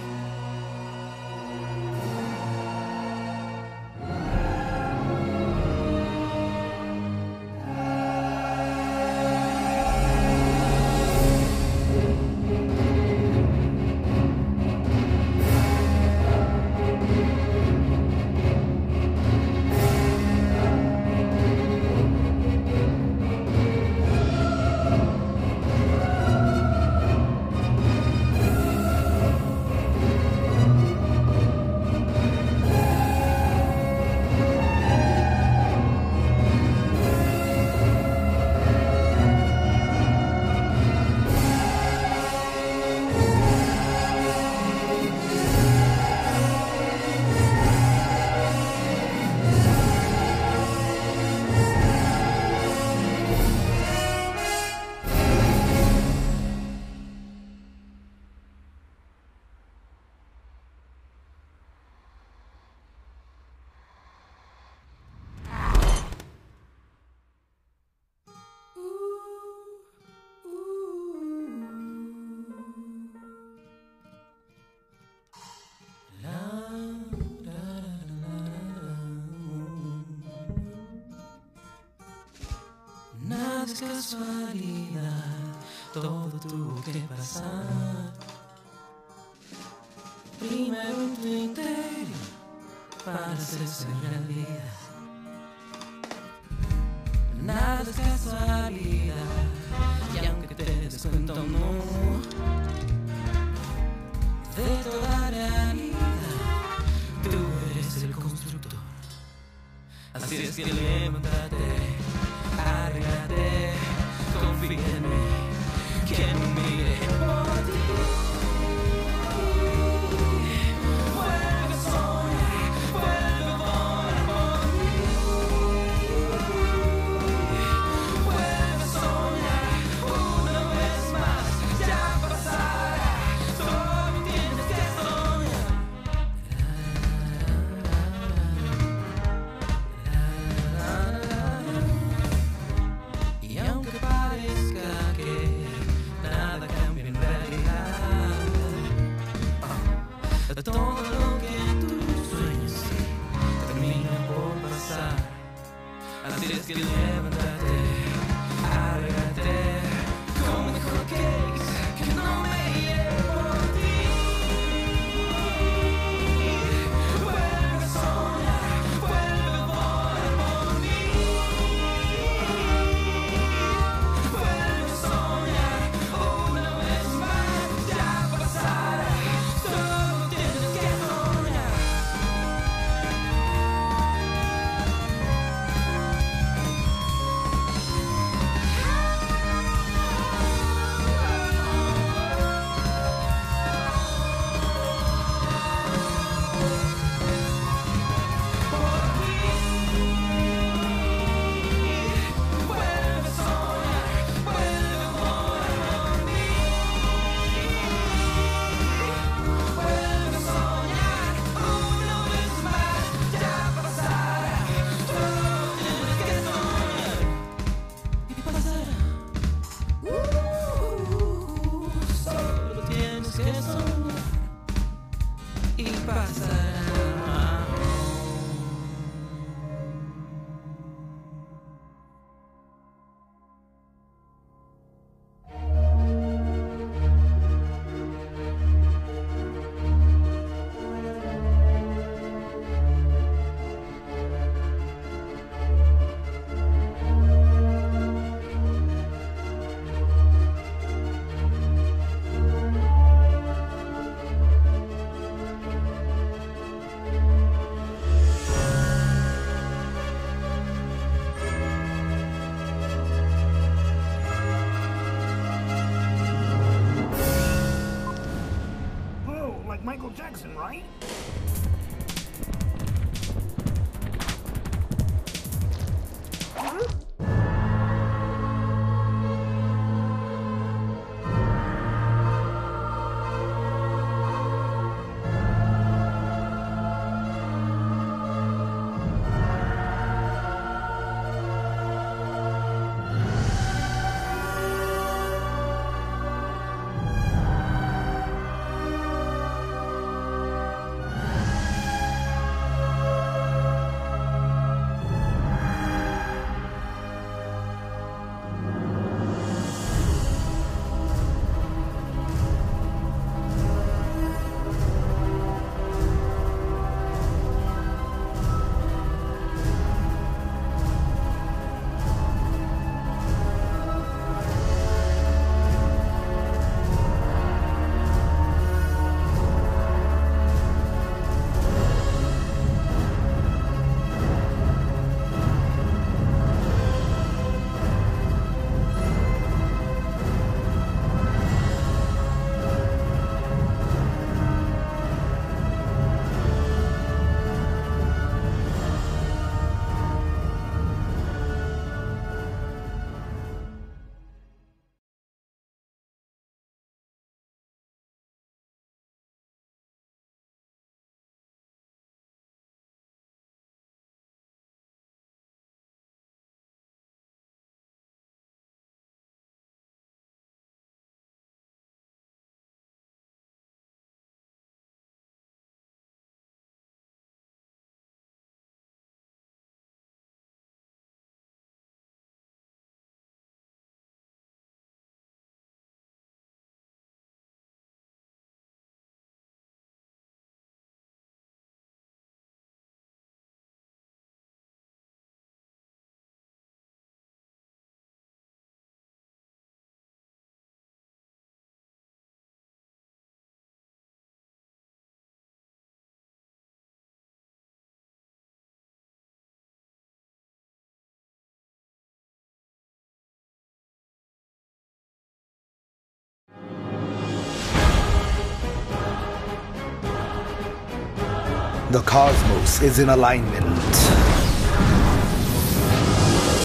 Que pasar. Primero tu interior para hacerse realidad. Nada es casualidad, y aunque te des cuenta o no, de toda realidad, tú eres el constructor. Así es que levántate. Arriesgate, confía en Michael Jackson, right? The cosmos is in alignment.